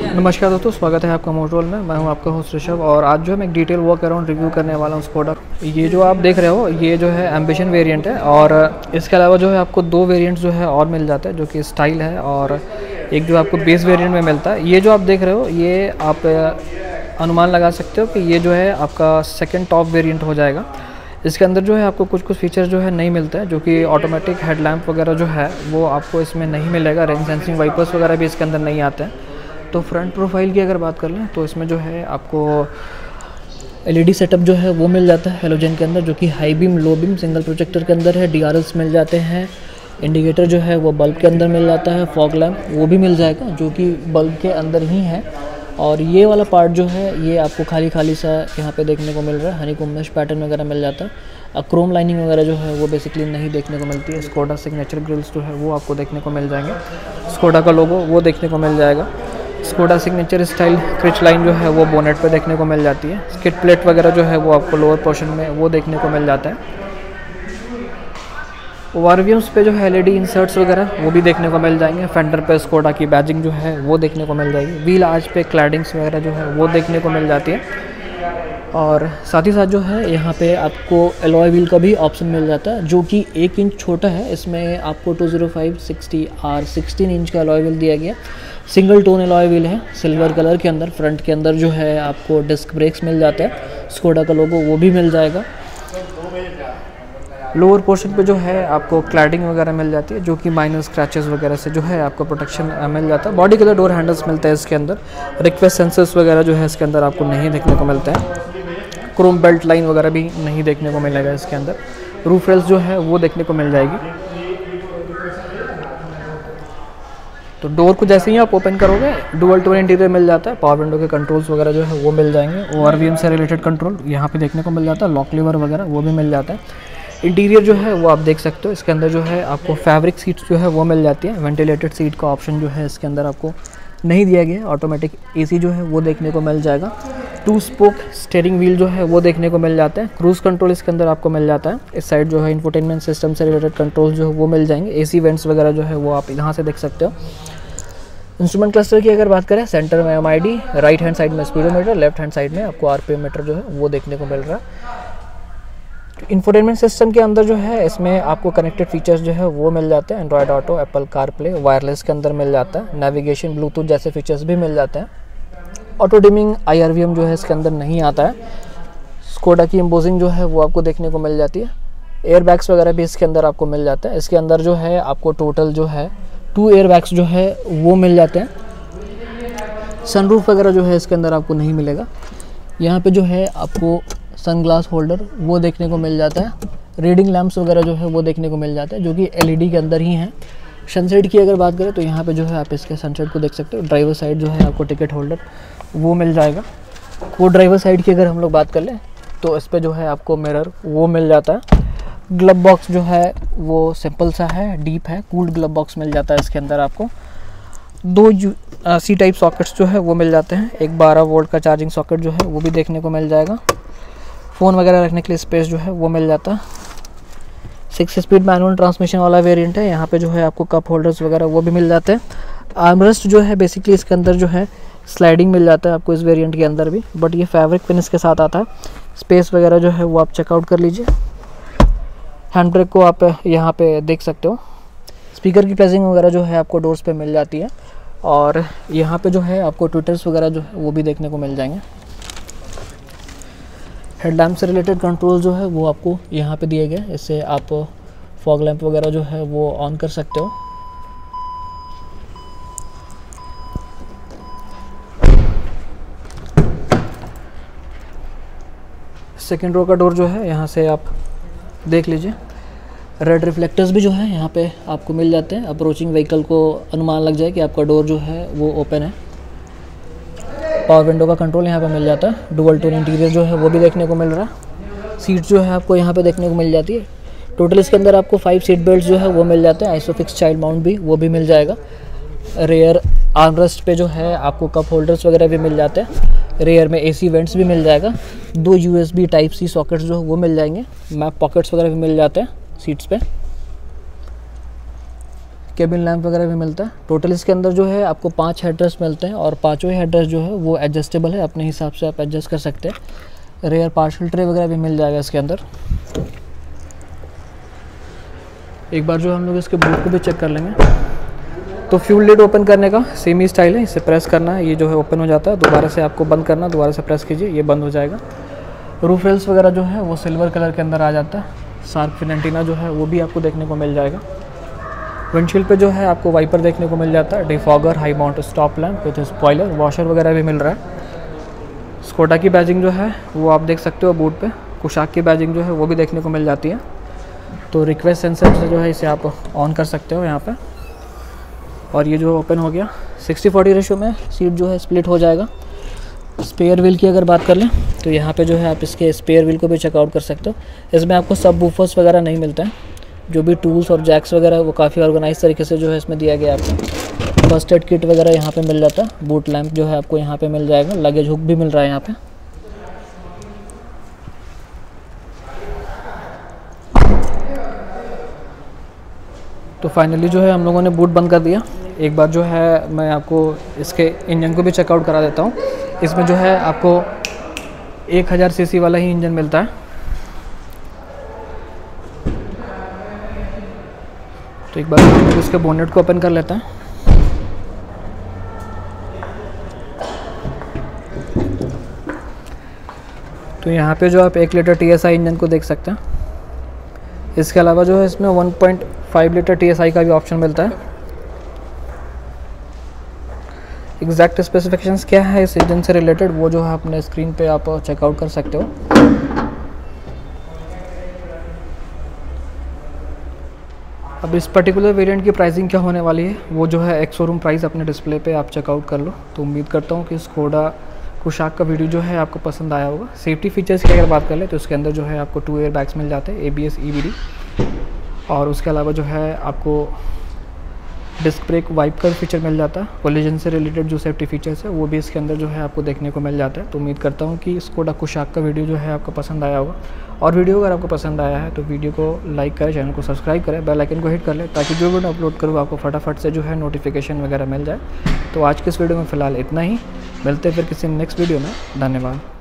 नमस्कार दोस्तों, स्वागत है आपका मोटरोल में। मैं हूँ आपका होस्ट ऋषभ और आज जो है मैं एक डिटेल वॉक अराउंड रिव्यू करने वाला हूँ उस प्रोडक्ट ये जो आप देख रहे हो, ये जो है एम्बिशन वेरिएंट है और इसके अलावा जो है आपको दो वेरिएंट जो है और मिल जाते हैं, जो कि स्टाइल है और एक जो आपको बेस वेरियंट में मिलता है। ये जो आप देख रहे हो, ये आप अनुमान लगा सकते हो कि ये जो है आपका सेकेंड टॉप वेरियंट हो जाएगा। इसके अंदर जो है आपको कुछ कुछ फीचर जो है नहीं मिलते हैं, जो कि ऑटोमेटिक हेडलैम्प वगैरह जो है, वो आपको इसमें नहीं मिलेगा। रेंज सेंसिंग वाइपर्स वगैरह भी इसके अंदर नहीं आते हैं। तो फ्रंट प्रोफ़ाइल की अगर बात कर लें तो इसमें जो है आपको एलईडी सेटअप जो है वो मिल जाता है हेलोजन के अंदर, जो कि high beam low beam single projector के अंदर है डीआरएस मिल जाते हैं इंडिकेटर जो है वो बल्ब के अंदर मिल जाता है फॉग लैम्प वो भी मिल जाएगा, जो कि बल्ब के अंदर ही है। और ये वाला पार्ट जो है, ये आपको खाली खाली सा यहाँ पे देखने को मिल रहा है हनी कुमेश पैटर्न वगैरह मिल जाता है। क्रोम लाइनिंग वगैरह जो है, वो बेसिकली नहीं देखने को मिलती है स्कोडा सिग्नेचर ग्रिल्स जो है, वो आपको देखने को मिल जाएँगे। स्कोडा का लोगो वो देखने को मिल जाएगा। Skoda signature style crease line जो है वो बोनेट पे देखने को मिल जाती है। स्किट प्लेट वगैरह जो है वो आपको लोअर पोर्शन में वो देखने को मिल जाता है। वारव्यूम्स पे जो है एल इंसर्ट्स वगैरह, वो भी देखने को मिल जाएँगे। फेंडर पे स्कोडा की बैजिंग जो है वो देखने को मिल जाएगी। व्हील आज पे क्लैडिंग्स वगैरह जो है वो देखने को मिल जाती है। और साथ ही साथ जो है, यहाँ पे आपको एलॉय व्हील का भी ऑप्शन मिल जाता है, जो कि एक इंच छोटा है। इसमें आपको 205 60 आर 16 इंच का एलॉय व्हील दिया गया। सिंगल टोन एलॉय व्हील है सिल्वर कलर के अंदर। फ्रंट के अंदर जो है, आपको डिस्क ब्रेक्स मिल जाते हैं। स्कोडा का लोगो वो भी मिल जाएगा। लोअर पोर्शन पे जो है, आपको क्लैडिंग वगैरह मिल जाती है, जो कि माइनर स्क्रैचेस वगैरह से जो है, आपको प्रोटेक्शन मिल जाता है। बॉडी कलर डोर हैंडल्स मिलते हैं इसके अंदर। रिक्वेस्ट सेंसर्स वगैरह जो है, इसके अंदर आपको नहीं देखने को मिलते हैं। क्रोम बेल्ट लाइन वगैरह भी नहीं देखने को मिलेगा इसके अंदर। रूफ रेल्स जो है, वो देखने को मिल जाएगी। तो डोर को जैसे ही आप ओपन करोगे, डुअल टोर इंटीरियर मिल जाता है। पावर विंडो के कंट्रोल्स वगैरह जो है, वो मिल जाएँगे। ओआरवीएम से रिलेटेड कंट्रोल, यहाँ पे देखने को मिल जाता है। लॉक लीवर वगैरह, वो भी मिल जाता है। इंटीरियर जो है, वो आप देख सकते हो। इसके अंदर जो है, आपको फैब्रिक सीट्स जो है, वो मिल जाती है। वेंटिलेटेड सीट का ऑप्शन जो है, इसके अंदर आपको नहीं दिया गया ऑटोमेटिक एसी जो है वो देखने को मिल जाएगा। टू स्पोक स्टेयरिंग व्हील जो है वो देखने को मिल जाता है। क्रूज़ कंट्रोल इसके अंदर आपको मिल जाता है। इस साइड जो है इन्फोटेनमेंट सिस्टम से रिलेटेड कंट्रोल जो है वो मिल जाएँगे। एसी वेंट्स वगैरह जो है वो आप यहाँ से देख सकते हो। इंस्ट्रूमेंट क्लस्टर की अगर बात करें सेंटर में एमआईडी राइट हैंड साइड में स्पीडोमीटर लेफ़्ट हैंड साइड में आपको आर मीटर जो है वो देखने को मिल रहा है। इंफोटेनमेंट सिस्टम के अंदर जो है, इसमें आपको कनेक्टेड फीचर्स जो है, वो मिल जाते हैं। Android Auto Apple CarPlay wireless के अंदर मिल जाता है। नेविगेशन ब्लूटूथ जैसे फीचर्स भी मिल जाते हैं। ऑटो डिमिंग आईआरवीएम जो है, इसके अंदर नहीं आता है। स्कोडा की एम्बोजिंग जो है, वो आपको देखने को मिल जाती है। एयर बैग्स वगैरह भी इसके अंदर आपको मिल जाता है। इसके अंदर जो है, आपको टोटल जो है टू एयर बैग्स जो है, वो मिल जाते हैं। सनरूफ वगैरह जो है, इसके अंदर आपको नहीं मिलेगा। यहाँ पे जो है, आपको सनग्लास होल्डर वो देखने को मिल जाता है। रीडिंग लैम्प्स वगैरह जो है वो देखने को मिल जाता है, जो कि एलईडी के अंदर ही हैं। सनसेट की अगर बात करें तो यहाँ पे जो है आप इसके सनसेट को देख सकते हो। ड्राइवर साइड जो है आपको टिकट होल्डर वो मिल जाएगा। वो ड्राइवर साइड की अगर हम लोग बात कर लें तो इस पर जो है आपको मिरर वो मिल जाता है। ग्लब बॉक्स जो है वो सिंपल सा है डीप है कूल्ड ग्लब बॉक्स मिल जाता है इसके अंदर आपको। दो यू सी टाइप सॉकेट्स जो है वो मिल जाते हैं। एक 12 वोल्ट का चार्जिंग सॉकेट जो है वो भी देखने को मिल जाएगा। फ़ोन वगैरह रखने के लिए स्पेस जो है वो मिल जाता। सिक्स स्पीड मैनुअल ट्रांसमिशन वाला वेरिएंट है। यहाँ पे जो है आपको कप होल्डर्स वगैरह वो भी मिल जाते हैं। आर्मरेस्ट जो है बेसिकली इसके अंदर जो है स्लाइडिंग मिल जाता है आपको इस वेरिएंट के अंदर भी। बट ये फैब्रिक पिन इसके साथ आता है। स्पेस वगैरह जो है वो आप चेकआउट कर लीजिए। हैंड ब्रेक को आप यहाँ पे देख सकते हो। स्पीकर की प्लेसिंग वगैरह जो है आपको डोर्स पे मिल जाती है। और यहाँ पे जो है आपको ट्विटर्स वगैरह जो है वो भी देखने को मिल जाएँगे। हेडलैम्प से रिलेटेड कंट्रोल जो है वो आपको यहाँ पे दिए गए इससे आप फॉग लैंप वगैरह जो है वो ऑन कर सकते हो। सेकेंड रो का डोर जो है, यहाँ से आप देख लीजिए। रेड रिफ्लेक्टर्स भी जो है, यहाँ पे आपको मिल जाते हैं। अप्रोचिंग व्हीकल को अनुमान लग जाए कि आपका डोर जो है वो ओपन है। पावर विंडो का कंट्रोल यहाँ पे मिल जाता है। डुअल टोन इंटीरियर जो है, वो भी देखने को मिल रहा है। सीट जो है, आपको यहाँ पे देखने को मिल जाती है। टोटल इसके अंदर आपको फाइव सीट बेल्ट जो है, वो मिल जाते हैं। आइसोफिक्स चाइल्ड माउंट भी, वो भी मिल जाएगा। रेयर आर्मरेस्ट पे जो है, आपको कप होल्डर्स वगैरह भी मिल जाते हैं। रेयर में एसी वेंट्स भी मिल जाएगा। दो यूएसबी टाइप सी सॉकेट्स जो है, वो मिल जाएँगे। मैप पॉकेट्स वगैरह भी मिल जाते हैं सीट्स पे। केबिन लैंप वगैरह भी मिलता है। टोटल इसके अंदर जो है, आपको पाँच हेडरेस्ट मिलते हैं और पाँचों हेडरेस्ट जो है, वो एडजस्टेबल है। अपने हिसाब से आप एडजस्ट कर सकते हैं। रेयर पार्शल ट्रे वगैरह भी मिल जाएगा इसके अंदर। एक बार जो हम लोग इसके बूट को भी चेक कर लेंगे। तो फ्यूल लिड ओपन करने का सेम ही स्टाइल है। इसे प्रेस करना है ये जो है ओपन हो जाता है। दोबारा से आपको बंद करना, दोबारा से प्रेस कीजिए, ये बंद हो जाएगा। रूफ रेल्स वगैरह जो है, वो सिल्वर कलर के अंदर आ जाता है। सार्क फिनेंटिना जो है, वो भी आपको देखने को मिल जाएगा। विंडशील्ड पे जो है आपको वाइपर देखने को मिल जाता है defogger high mount stop lamp with spoiler washer वगैरह भी मिल रहा है। स्कोडा की बैजिंग जो है, वो आप देख सकते हो बूट पे कुशाक की बैजिंग जो है, वो भी देखने को मिल जाती है। तो रिक्वेस्ट सेंसर से जो है इसे आप ऑन कर सकते हो यहाँ पर और ये जो ओपन हो गया 60 40 रेशो में सीट जो है स्प्लिट हो जाएगा। स्पेयर व्हील की अगर बात कर लें तो यहाँ पे जो है आप इसके स्पेयर व्हील को भी चेकआउट कर सकते हो। इसमें आपको सब बूफर्स वगैरह नहीं मिलते हैं। जो भी टूल्स और जैक्स वगैरह वो काफ़ी ऑर्गेनाइज तरीके से जो है इसमें दिया गया आपको। फ़र्स्ट एड किट वगैरह यहाँ पे मिल जाता है। बूट लैंप जो है आपको यहाँ पे मिल जाएगा। लगेज हुक भी मिल रहा है यहाँ पे। तो फाइनली जो है हम लोगों ने बूट बंद कर दिया। एक बार जो है मैं आपको इसके इंजन को भी चेकआउट करा देता हूँ। इसमें जो है आपको 1000 सीसी वाला ही इंजन मिलता है। तो एक बार इसके बोनेट को ओपन कर लेते हैं। तो यहाँ पे जो आप एक लीटर टी एस इंजन को देख सकते हैं। इसके अलावा जो है इसमें 1.5 लीटर TSI का भी ऑप्शन मिलता है। एग्जैक्ट स्पेसिफिकेशंस क्या है इस इंजन से रिलेटेड वो जो है अपने स्क्रीन पे आप चेकआउट कर सकते हो। अब इस पर्टिकुलर वेरिएंट की प्राइसिंग क्या होने वाली है? वो जो है एक शोरूम प्राइस अपने डिस्प्ले पे आप चेकआउट कर लो। तो उम्मीद करता हूँ कि इस स्कोडा कुशाक का वीडियो जो है आपको पसंद आया होगा। सेफ्टी फीचर्स की अगर बात कर ले तो उसके अंदर जो है आपको टू एयर बैग्स मिल जाते हैं A B S E B D और उसके अलावा जो है आपको डिस्क ब्रेक वाइप का फीचर मिल जाता है। कोलिजन से रिलेटेड जो सेफ्टी फीचर्स है, वो भी इसके अंदर जो है आपको देखने को मिल जाता है। तो उम्मीद करता हूँ कि स्कोडा कुशाक का वीडियो जो है आपको पसंद आया होगा। और वीडियो अगर आपको पसंद आया है तो वीडियो को लाइक करें, चैनल को सब्सक्राइब करें, बेल आइकन को हिट कर लें, ताकि जो वीडियो अपलोड करूँ, आपको फटाफट से जो है नोटिफिकेशन वगैरह मिल जाए। तो आज के इस वीडियो में फ़िलहाल इतना ही। मिलते फिर किसी नेक्स्ट वीडियो में। धन्यवाद।